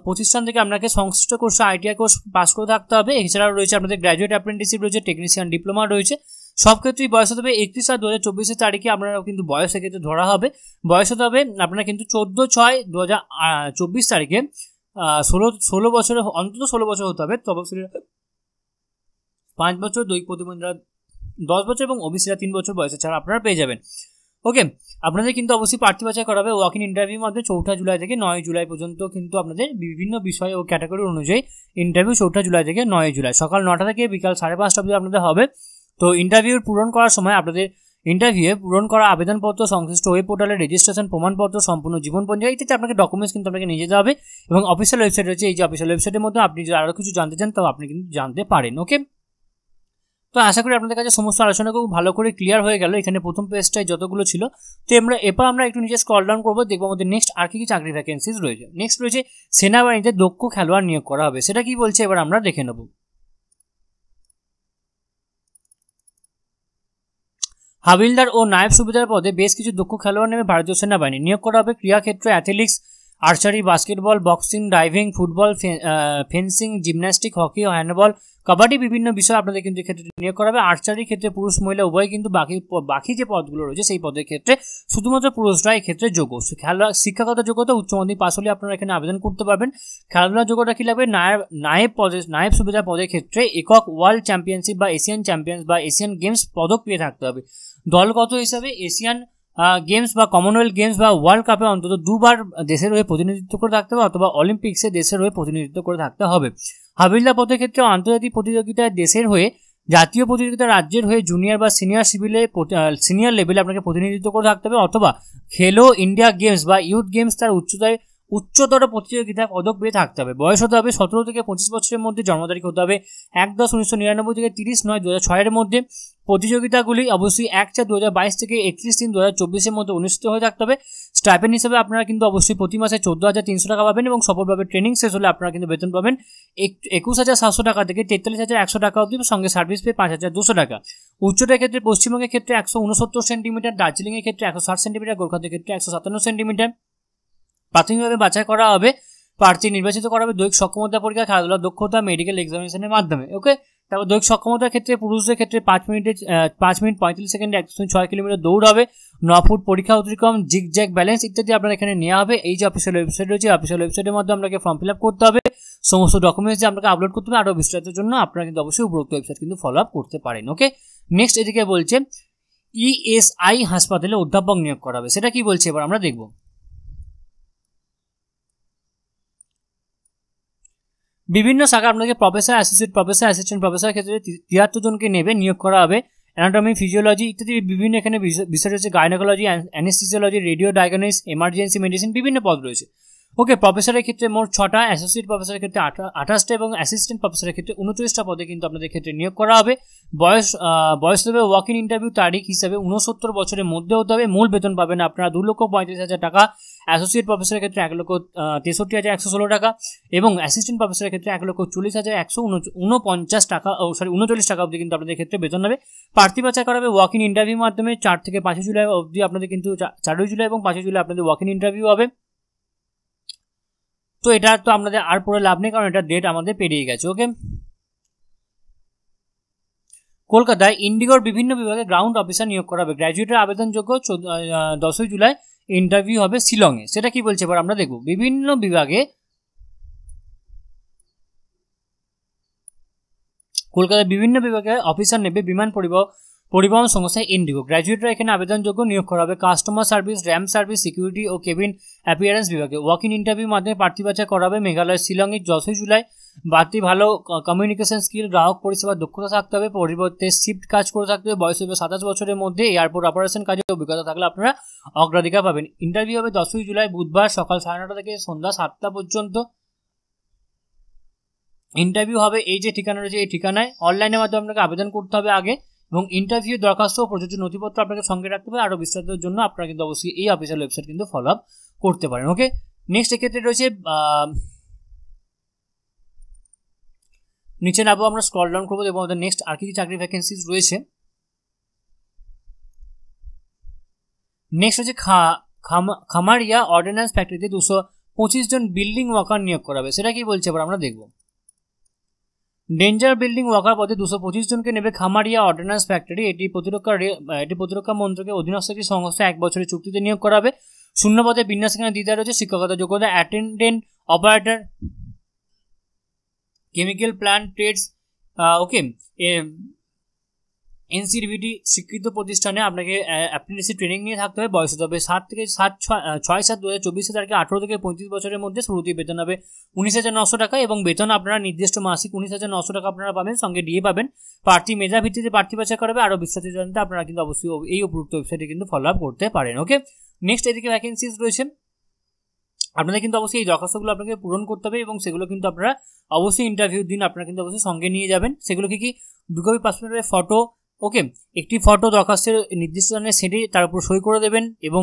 প্রতিষ্ঠান থেকে আপনাকে সংশ্লিষ্ট কোর্স, আইটিআই কোর্স পাস করে থাকতে হবে। এছাড়াও রয়েছে আপনাদের গ্র্যাজুয়েট অ্যাপ্রেন্টিসিপ রয়েছে টেকনিশিয়ান ডিপ্লোমা রয়েছে। সব ক্ষেত্রেই বয়স হতে হবে একত্রিশ সাত দু হাজার চব্বিশের তারিখে আপনারা কিন্তু বয়স ক্ষেত্রে ধরা হবে। বয়স হতে হবে আপনারা কিন্তু চোদ্দ ছয় দু হাজার চব্বিশ তারিখে ষোলো ষোলো বছরের অন্তত ষোলো বছর হতে হবে। তবে পাঁচ বছর দৈহিক প্রতিবন্ধীরা দশ বছর এবং ওবিসিরা তিন বছর বয়সে ছাড়া আপনারা পেয়ে যাবেন। ওকে আপনাদের কিন্তু অবশ্যই প্রার্থী বাছাই করা হবে ওয়াক ইন ইন্টারভিউর মধ্যে চৌঠা জুলাই থেকে নয় জুলাই পর্যন্ত কিন্তু আপনাদের বিভিন্ন বিষয় ও ক্যাটাগরি অনুযায়ী ইন্টারভিউ চৌঠা জুলাই থেকে নয় জুলাই। সকাল নটা থেকে বিকাল সাড়ে পাঁচটা অবধি আপনাদের হবে। তো ইন্টারভিউ পূরণ করার সময় আপনাদের ইন্টারভিউয়ে পূরণ করা আবেদনপত্র, সংশ্লিষ্ট ওয়েব পোর্টালে রেজিস্ট্রেশন প্রমাণপত্র, সম্পূর্ণ জীবন পঞ্জী ইত্যাদি আপনাকে ডকুমেন্টস কিন্তু আপনাকে নিয়ে যেতে হবে। এবং অফিসিয়াল ওয়েবসাইট রয়েছে, এই যে অফিসিয়াল ওয়েবসাইটের মধ্যে আপনি যদি আরও কিছু জানতে চান, তাও আপনি কিন্তু জানতে পারেন। ওকে তো আশা করি আপনাদের কাছে সমস্ত আলোচনা খুব ভালো করে ক্লিয়ার হয়ে গেল। এখানে প্রথম পেজটায় যতগুলো ছিল, তো আমরা এরপর আমরা একটু নিচে স্কল ডাউন করব, দেখব আমাদের নেক্সট আর কি কি চাকরি ভ্যাকেন্সিজ রয়েছে। নেক্সট রয়েছে সেনাবাহিনীতে দক্ষ খেলোয়াড় নিয়োগ করা হবে। সেটা কি বলছে? এবার আমরা দেখে নেব। হাবিলদার ও নায়ব সুবিধার পদে বেশ কিছু দক্ষ খেলোয়াড় নেমে ভারতীয় সেনাবাহিনী নিয়োগ করা হবে। ক্রীড়াক্ষেত্রে athletics archery basketball boxing diving football fencing gymnastic hockey handball kabaddi বিভিন্ন বিষয় আপনাদের কিন্তু ক্ষেত্রে নিয়োগ করা হবে। আর্চারির ক্ষেত্রে পুরুষ, মহিলা, উভয় কিন্তু বাকি বাকি যে পদগুলো রয়েছে সেই পদের ক্ষেত্রে শুধুমাত্র পুরুষরা ক্ষেত্রে যোগ্য। খেলা শিক্ষাগত যোগ্যতা, উচ্চ মাধ্যমিক পাশ হলে আপনারা এখানে আবেদন করতে পারবেন। খেলাধুলার যোগ্যতা কী লাগবে? নায়ব নায়েব পদে নায়েব সুবিধা পদের ক্ষেত্রে একক ওয়ার্ল্ড চ্যাম্পিয়নশিপ বা এশিয়ান চ্যাম্পিয়ন্স বা এশিয়ান গেমস পদক পেয়ে থাকতে হবে। দলগত হিসাবে এশিয়ান গেমস বা কমনওয়েলথ গেমস বা ওয়ার্ল্ড কাপে অন্তত দুবার দেশের হয়ে প্রতিনিধিত্ব করে থাকতে হবে অথবা অলিম্পিক্সে দেশের হয়ে প্রতিনিধিত্ব করে থাকতে হবে। হাবিল্লা পথের ক্ষেত্রে আন্তর্জাতিক প্রতিযোগিতায় দেশের হয়ে জাতীয় প্রতিযোগিতা রাজ্যের হয়ে জুনিয়র বা সিনিয়র সিভিলে সিনিয়র লেভেলে আপনাকে প্রতিনিধিত্ব করে থাকতে হবে অথবা খেলো ইন্ডিয়া গেমস বা ইউথ গেমস তার উচ্চতায় উচ্চতর প্রতিযোগিতায় পদক পেয়ে থাকতে হবে। বয়স হতে হবে সতেরো থেকে পঁচিশ বছরের মধ্যে, জন্ম তারিখ হতে হবে এক দশ উনিশশো নিরানব্বই থেকে তিরিশ নয় দু ছয়ের মধ্যে। প্রতিযোগিতাগুলি অবশ্যই এক চার দু বাইশ থেকে একত্রিশ তিন দু হাজার চব্বিশের মধ্যে অনুষ্ঠিত হয়ে থাকতে হবে। স্টাইপেন্ড হিসেবে আপনারা কিন্তু অবশ্যই প্রতি মাসে চোদ্দ হাজার তিনশো টাকা পাবেন এবং সফলভাবে ট্রেনিং শেষ হলে আপনারা কিন্তু বেতন পাবেন একুশ হাজার সাতশো টাকা থেকে তেতাল্লিশ হাজার একশো টাকা অবধি সঙ্গে সার্ভিস পে পাঁচ হাজার দুশো টাকা। উচ্চতার ক্ষেত্রে পশ্চিমবঙ্গের ক্ষেত্রে একশো উনসত্তর সেন্টিমিটার, দার্জিলিংয়ের ক্ষেত্রে একশো ষাট সেন্টিমিটার কলকাতার ক্ষেত্রে একশো সাতান্ন সেন্টিমিটার। প্রাথমিকভাবে বাছাই করা হবে, প্রার্থী নির্বাচিত করা হবে দৈহিক সক্ষমতা পরীক্ষা খেলাধুলার দক্ষতা মেডিকেল এক্সামিনেশনের মাধ্যমে ওকে তারপর দৈহিক সক্ষমতার ক্ষেত্রে পুরুষদের ক্ষেত্রে পাঁচ মিনিটে পাঁচ মিনিট পঁয়ত্রিশ সেকেন্ডে একশো ছয় কিলোমিটার দৌড় হবে, ন ফুট পরীক্ষা অতিক্রম জিগ জ্যাক ব্যালেন্স ইত্যাদি আপনার এখানে নেওয়া হবে। এই যে অফিসিয়াল ওয়েবসাইট রয়েছে অফিসিয়াল ওয়েবসাইটের মধ্যে আপনাকে ফর্ম ফিল আপ করতে হবে। সমস্ত ডকুমেন্টস যে আপনাকে আপলোড করতে হবে। আরও বিস্তারিতের জন্য আপনারা কিন্তু অবশ্যই উপরোক্ত ওয়েবসাইট কিন্তু ফলো আপ করতে পারেন ওকে নেক্সট এদিকে বলছে ইএসআই হাসপাতালে অধ্যাপক নিয়োগ করা হবে। সেটা কি বলছে? এবার আমরা দেখব। বিভিন্ন শাখা আপনাকে professor associate professor assistant professor ক্ষেত্রে তিয়াত্তর জনকে নেবে, নিয়োগ করা হবে। অ্যানাটমি ফিজিওলজি ইত্যাদি বিভিন্ন এখানে বিষয় রয়েছে। Gynaecology anaesthesiology radio diagnosis emergency medicine বিভিন্ন পদ রয়েছে। ওকে প্রফেসরের ক্ষেত্রে মোট ছটা অ্যাসোসিয়েট প্রফেসরের ক্ষেত্রে আঠাশটা এবং অ্যাসিস্ট্যান্ট প্রফেসরের ক্ষেত্রে উনচল্লিশটা পদে কিন্তু আপনাদের ক্ষেত্রে নিয়োগ করা হবে। বয়স বয়স দেবে ওয়াক ইন ইন্টারভিউ তারিখ হিসাবে উনসত্তর বছরের মধ্যে হতে হবে। মূল বেতন পাবেন আপনারা দু লক্ষ পঁয়ত্রিশ হাজার টাকা। অ্যাসোসিয়েট প্রফেসরের ক্ষেত্রে এক লক্ষ তেষট্টি হাজার একশো ষোলো টাকা এবং অ্যাসিস্ট্যান্ট প্রফেসরের ক্ষেত্রে এক লক্ষ চল্লিশ হাজার একশো উনপঞ্চাশ টাকা, ও সরি উনচল্লিশ টাকা অবধি কিন্তু আপনাদের ক্ষেত্রে বেতন হবে। প্রার্থী বাছাই করা হবে ওয়াক ইন ইন্টারভিউ মাধ্যমে। চার থেকে পাঁচই জুলাই অবধি আপনাদের কিন্তু চারই জুলাই এবং পাঁচই জুলাই আপনাদের ওয়াক ইন ইন্টারভিউ হবে। তো এটা তো আপনাদের আর পরে লাভ নেই, কারণ এটা ডেট আমাদের পেরিয়ে গেছে ওকে কলকাতায় ইন্ডিগোর বিভিন্ন বিভাগে গ্রাউন্ড অফিসার নিয়োগ করা হবে। গ্র্যাজুয়েটের আবেদনযোগ্য দশই জুলাই ইন্টারভিউ হবে শিলংয়ে। সেটা কি বলছে এবার আমরা দেখব। বিভিন্ন বিভাগে কলকাতায় বিভিন্ন বিভাগে অফিসার নেবে, বিমান পরিবহন পরিবহন সংস্থা ইন্ডিগো। গ্র্যাজুয়েটরা এখানে আবেদনযোগ্য, নিয়োগ করা হবে customer service ramp service security ও কেবিন অ্যাপিয়ারেন্স বিভাগে। ওয়াক ইন ইন্টারভিউ মাধ্যমে প্রার্থী বাছাই করা হবে মেঘালয়, শিলংয়ের দশই জুলাই। বাড়তি ভালো কমিউনিকেশন স্কিল গ্রাহক পরিষেবার দক্ষতা থাকতে হবে, পরিবর্তে শিফট কাজ করে থাকতে হবে, বয়স হবে সাতাশ বছরের মধ্যে এয়ারপোর্ট অপারেশন কাজে অভিজ্ঞতা থাকলে আপনারা অগ্রাধিকার পাবেন। ইন্টারভিউ হবে দশই জুলাই, বুধবার সকাল সাড়ে নটা থেকে সন্ধ্যা সাতটা পর্যন্ত। ইন্টারভিউ হবে, এই যে ঠিকানা রয়েছে, এই ঠিকানায়। অনলাইনের মাধ্যমে আপনাকে আবেদন করতে হবে আগে। এবং ইন্টারভিউ দরখাস্ত ও প্রযোজ্য নথিপত্র আপনাকে সঙ্গে রাখতে হবে আরও বিস্তারিতের জন্য আপনারা কিন্তু অবশ্যই এই অফিসিয়াল ওয়েবসাইট কিন্তু ফলো আপ করতে পারেন। ওকে নেক্সট এক্ষেত্রে রয়েছে নিচে নামবো আমরা স্ক্রল ডাউন করব এবং আমাদের নেক্সট আর কি চাকরি ভ্যাকেন্সিজ রয়েছে। নেক্সট হচ্ছে খা খামারিয়া অর্ডিন্যান্স ফ্যাক্টরিতে দুশো পঁচিশ জন বিল্ডিং ওয়ার্কার নিয়োগ করা হবে। সেটা কি বলছে এবার আমরা দেখব। ডেঞ্জার বিল্ডিং ওয়াকার পথে দুশো পঁচিশ জনকে নেবে খামারিয়া অর্ডিন্যান্স ফ্যাক্টরি। এটি প্রতিরক্ষা এটি প্রতিরক্ষা মন্ত্রকের অধীনস্থ একটি সংস্থা এক বছরের চুক্তিতে নিয়োগ করাবে। শূন্য পদে বিন্যাস এখানে দিতে রয়েছে। শিক্ষকতা যোগ্যতা, attendant, operator, chemical plant, trades okay NCVT স্বীকৃত প্রতিষ্ঠানে আপনাকে অ্যাপ্রেন্টিসিপ ট্রেনিং নিয়ে থাকতে হবে। বয়স হতে হবে সাত থেকে সাত, ছয় সাত দু হাজার চব্বিশ তারিখে আঠেরো থেকে পঁয়ত্রিশ বছরের মধ্যে শুরুতে বেতন হবে উনিশ হাজার নশো টাকা এবং বেতন আপনারা নির্দিষ্ট মাসিক উনিশ হাজার নশো টাকা আপনারা পাবেন, সঙ্গে ডিএ পাবেন। প্রার্থী মেধা ভিত্তিতে প্রার্থী বাছাই করাবে আরও বিস্তারিত জানতে আপনারা কিন্তু অবশ্যই এই উপযুক্ত ওয়েবসাইটে কিন্তু ফলো আপ করতে পারেন ওকে নেক্সট এদিকে ভ্যাকেন্সিজ রয়েছে। আপনাদের কিন্তু অবশ্যই এই দরখাস্তগুলো আপনাকে পূরণ করতে হবে এবং সেগুলো কিন্তু আপনারা অবশ্যই ইন্টারভিউ দিন, আপনারা কিন্তু অবশ্যই সঙ্গে নিয়ে যাবেন। সেগুলো কি কি? দু পাসপোর্টের ফটো ওকে, একটি ফটো দরখাস্তের নির্দিষ্ট স্থানে সেটি তার উপর সই করে দেবেন এবং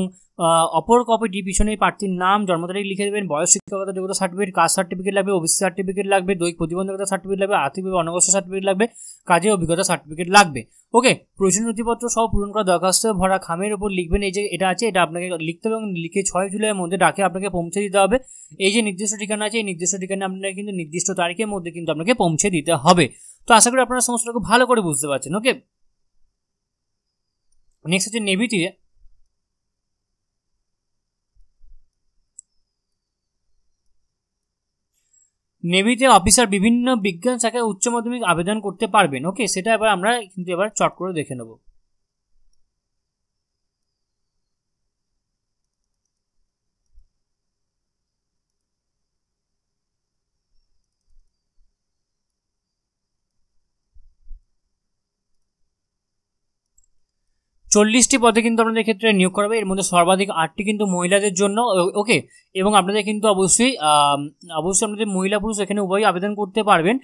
অপর কপিটি পিছনে প্রার্থীর নাম, জন্ম তারিখ লিখে দেবেন, বয়স শিক্ষকতা যোগ্যতা সার্টিফিকেট কাস্ট সার্টিফিকেট লাগবে ওবিসি সার্টিফিকেট লাগবে, দৈহিক প্রতিবন্ধকতা সার্টিফিকেট লাগবে আর্থিকভাবে অনগ্রস্ত সার্টিফিকেট লাগবে, কাজে অভিজ্ঞতা সার্টিফিকেট লাগবে। ওকে, প্রয়োজনীয় নথিপত্র সহ পূরণ করা দরখাস্ত ভরা খামের উপর লিখবেন, এই যে এটা আছে, এটা আপনাকে লিখতে হবে এবং লিখে ছয় জুলাইয়ের মধ্যে ডাকে আপনাকে পৌঁছে দিতে হবে। এই যে নির্দিষ্ট ঠিকানা আছে, এই নির্দিষ্ট ঠিকানা আপনাকে কিন্তু নির্দিষ্ট তারিখের মধ্যে কিন্তু আপনাকে পৌঁছে দিতে হবে। তো আশা করি আপনারা সমস্তটা খুব ভালো করে বুঝতে পারছেন, ওকে? নেক্সট হচ্ছে নেভিতে নেভিতে অফিসার বিভিন্ন বিজ্ঞান শাখায় উচ্চ মাধ্যমিক আবেদন করতে পারবেন। ওকে সেটা এবার আমরা কিন্তু এবার চট করে দেখে নেব। চল্লিশটি পদে কিন্তু আপনাদের ক্ষেত্রে নিয়োগ করা এর মধ্যে সর্বাধিক আটটি কিন্তু মহিলাদের জন্য ওকে, এবং আপনাদের কিন্তু অবশ্যই অবশ্যই আপনাদের মহিলা পুরুষ এখানে উভয়ই আবেদন করতে পারবেন।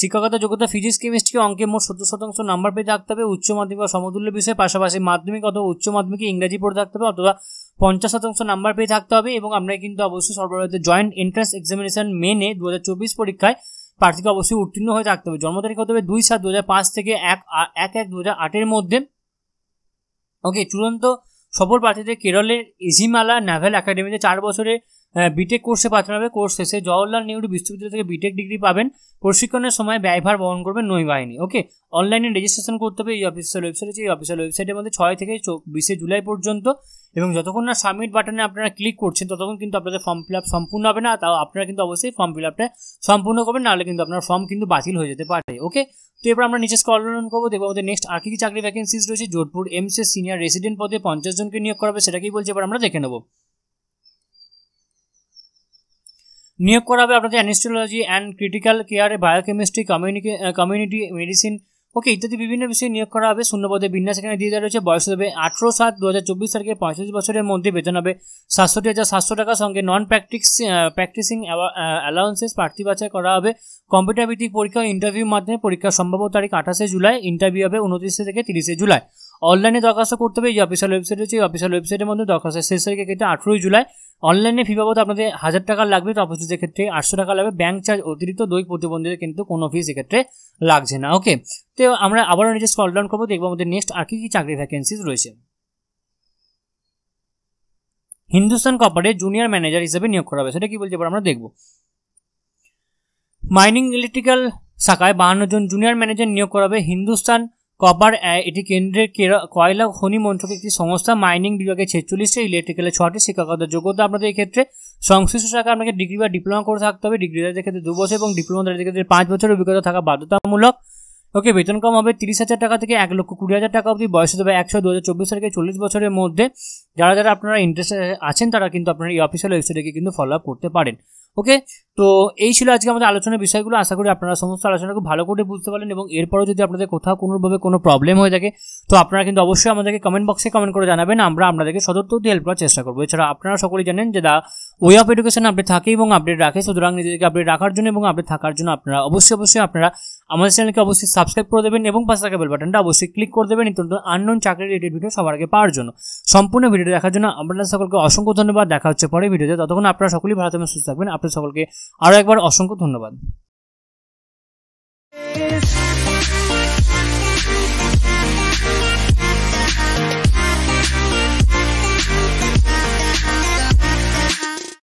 শিক্ষকতা যোগ্যতা, ফিজিক্স, কেমিস্ট্রি অঙ্কে মোট সত্তর শতাংশ নাম্বার পেয়ে থাকতে হবে। উচ্চ মাধ্যমিক বা সমতুল্য বিষয়ে পাশাপাশি মাধ্যমিক অথবা উচ্চ মাধ্যমিকে ইংরাজি পড়ে থাকতে হবে, অথবা পঞ্চাশ শতাংশ নাম্বার পেয়ে থাকতে হবে, এবং আপনারা কিন্তু অবশ্যই সর্বভারতীয় জয়েন্ট এন্ট্রান্স এক্সামিনেশন মেনে দু হাজার চব্বিশ পরীক্ষায় প্রার্থীকে অবশ্যই উত্তীর্ণ হয়ে থাকতে হবে। জন্ম তারিখ হতে হবে দুই সাত দু থেকে এক এক এক দু আটের মধ্যে। ওকে চূড়ান্ত সফল প্রার্থীদের কেরলের ইজিমালা ন্যাভেল একাডেমিতে চার বছরের বিটেক কোর্সে পাঠানো হবে। কোর্স শেষে জওয়াহরলাল নেহরু বিশ্ববিদ্যালয় থেকে বিটেক ডিগ্রি পাবেন। প্রশিক্ষণের সময় ব্যয়ভার বহন করবেন নৌবাহিনী ওকে অনলাইনে রেজিস্ট্রেশন করতে হবে এই অফিসিয়াল ওয়েবসাইট আছে এই অফিসিয়াল ওয়েবসাইটের মধ্যে ছয় থেকে বিশে জুলাই পর্যন্ত। এবং যতক্ষণ না সাবমিট বাটনে আপনারা ক্লিক করছেন, ততক্ষণ কিন্তু আপনাদের ফর্ম ফিল আপ সম্পূর্ণ হবে না। তাও আপনারা কিন্তু অবশ্যই ফর্ম ফিল আপটা সম্পূর্ণ করবেন, নাহলে কিন্তু আপনার ফর্ম কিন্তু বাতিল হয়ে যেতে পারে ওকে তো এবার আমরা নিচে স্কল করব, দেখব আমাদের নেক্সট আর কি কি চাকরি ভ্যাকেন্সিজ রয়েছে। যোধপুর এমসে সিনিয়র রেসিডেন্ট পদে পঞ্চাশ জনকে নিয়োগ করা হবে, সেটাকেই বলছে, এবার আমরা দেখে নেব। নিয়োগ করা হবে আপনাদের অ্যানিস্টোলজি অ্যান্ড ক্রিটিক্যাল কেয়ারে বায়োকেমিস্ট্রি কমিউনিকে কমিউনিটি মেডিসিন ওকে ইত্যাদি বিভিন্ন বিষয়ে নিয়োগ করা হবে শূন্যপদে বিন্যাস এখানে দিয়ে দেওয়া রয়েছে, বয়স হবে আঠেরো সাত দু হাজার চব্বিশ তারিখে পঁয়ত্রিশ বছরের মধ্যে বেতন হবে সাতষট্টি হাজার সাতশো টাকার সঙ্গে নন প্র্যাকটিস প্র্যাকটিসিং অ্যালাউন্সেস প্রার্থী বাছাই করা হবে। কম্পিউটার ভিত্তিক পরীক্ষা ইন্টারভিউর মাধ্যমে পরীক্ষার সম্ভাব্য তারিখ আঠাশে জুলাই ইন্টারভিউ হবে উনত্রিশে থেকে তিরিশে জুলাই। অনলাইনে দরখাস্ত করতে হবে, এই অফিসিয়াল ওয়েবসাইট রয়েছে, এই অফিসিয়াল ওয়েবসাইটের মধ্যে দরখাস্তের শেষ তারিখে কেটে আঠেরোই জুলাই। অনলাইনে ফি বাবদ আপনাদের হাজার টাকা লাগবে, তো অফিসের ক্ষেত্রে আটশো টাকা লাগবে। ব্যাঙ্ক চার্জ অতিরিক্ত দই প্রতিবন্ধীদের কিন্তু কোনো ফিস এক্ষেত্রে লাগছে না। ওকে তো আমরা আবারও নিজে স্কল ডাউন করব, দেখব আমাদের নেক্সট আর কি কি চাকরি ভ্যাকেন্সিজ রয়েছে। হিন্দুস্তান কপারে জুনিয়র ম্যানেজার হিসেবে নিয়োগ করা হবে। সেটা কি বলছে এবার আমরা দেখব। মাইনিং ইলেকট্রিক্যাল শাখায় বাহান্ন জন জুনিয়র ম্যানেজার নিয়োগ করা হবে। হিন্দুস্তান কপার এটি কেন্দ্রের কয়লা খনি মন্ত্রক একটি সংস্থা মাইনিং বিভাগে ছেচল্লিশটা ইলেকট্রিক্যালে ছটি শিক্ষাগত যোগ্যতা আপনাদের এই ক্ষেত্রে। সংশ্লিষ্ট শাখা আপনাকে ডিগ্রি বা ডিপ্লোমা করে থাকতে হবে। ডিগ্রিদারদের ক্ষেত্রে দু বছর এবং ডিপ্লোমাদারদের ক্ষেত্রে পাঁচ বছরের অভিজ্ঞতা থাকা বাধ্যতামূলক। ওকে, বেতন কম হবে তিরিশ হাজার টাকা থেকে এক লক্ষ কুড়ি হাজার টাকা অবধি। বয়স হতে হবে একশো দু হাজার চব্বিশ তারিখে চল্লিশ বছরের মধ্যে। যারা যারা আপনারা ইন্টারেস্ট আছেন, তারা কিন্তু আপনারা এই অফিসিয়াল ওয়েবসাইটে কিন্তু ফলো আপ করতে পারেন। ওকে তো এই ছিল আজকে আমাদের আলোচনার বিষয়গুলো। আশা করি আপনারা সমস্ত আলোচনা খুব ভালো করে বুঝতে পারলেন এবং এরপরও যদি আপনাদের কোথাও কোনোভাবে কোনো প্রবলেম হয়ে থাকে, তো আপনারা কিন্তু অবশ্যই আমাদেরকে কমেন্ট বক্সে কমেন্ট করে জানাবেন। আমরা আপনাদেরকে সদর্থ হেল্প করার চেষ্টা করব। এছাড়া আপনারা সকলেই জানেন যে the way of education update থাকে এবং আপডেট রাখে। সুতরাং নিজেদেরকে আপডেট রাখার জন্য এবং আপডেট থাকার জন্য আপনারা অবশ্যই অবশ্যই আপনারা আমাদের চ্যানেলকে অবশ্যই সাবস্ক্রাইব করে দেবেন এবং পাশে থাকা বেল বাটনটা অবশ্যই ক্লিক করে দেবেন। নিত্য আননোন চাকরির রিলেটেড ভিডিও সবার আগে পাওয়ার জন্য। সম্পূর্ণ ভিডিও দেখার জন্য আপনাদের সকলকে অসংখ্য ধন্যবাদ। দেখা হচ্ছে পরে ভিডিওতে ততক্ষণ আপনারা সকলেই ভালো থাকবেন, সুস্থ থাকবেন। আপনাদের সকলকে আরও একবার অসংখ্য ধন্যবাদ।